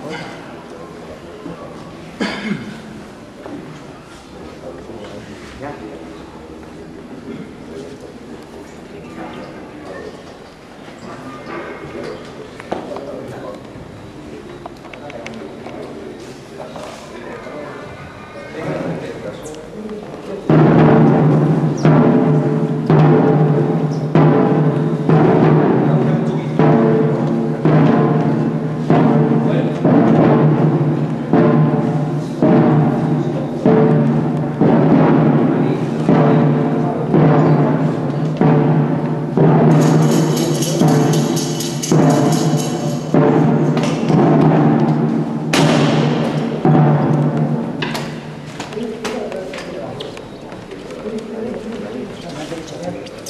Thank 九月。